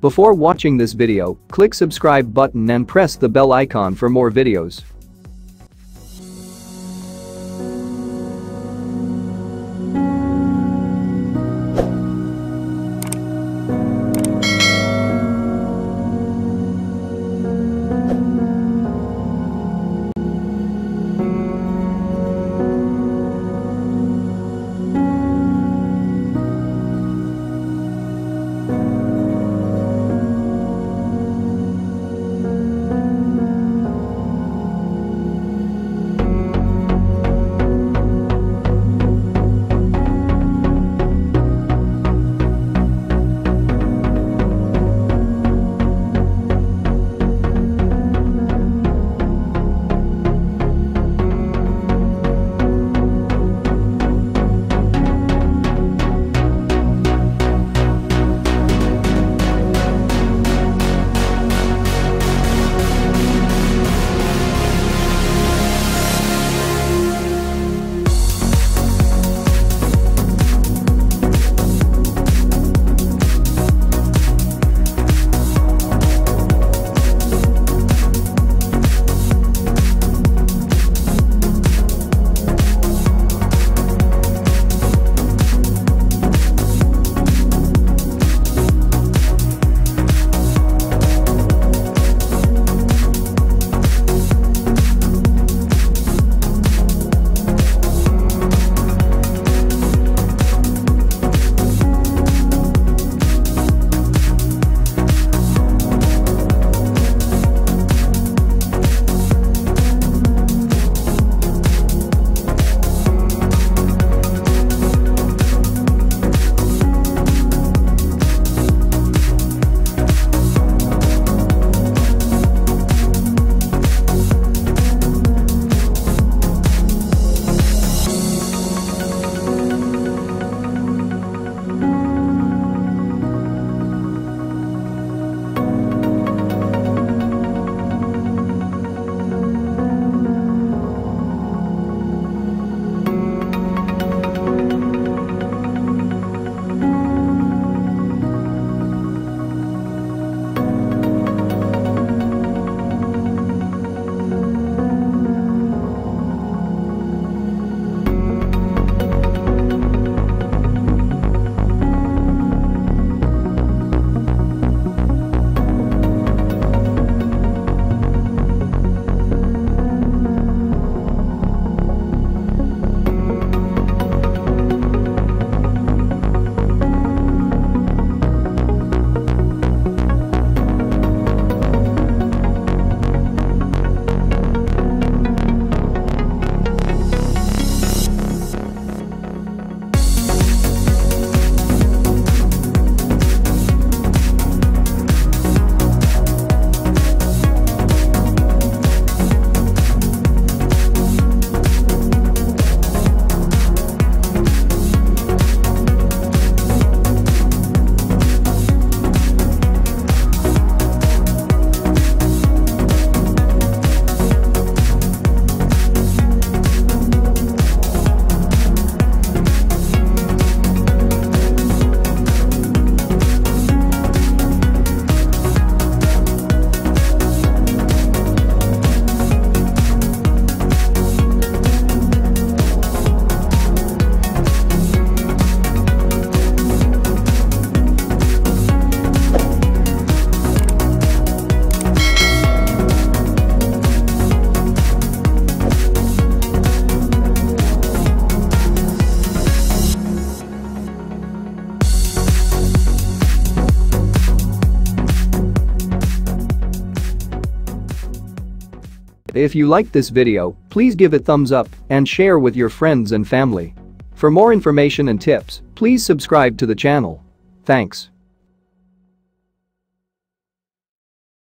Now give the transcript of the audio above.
Before watching this video, click subscribe button and press the bell icon for more videos. If you liked this video, please give it thumbs up and share with your friends and family. For more information and tips, please subscribe to the channel. Thanks.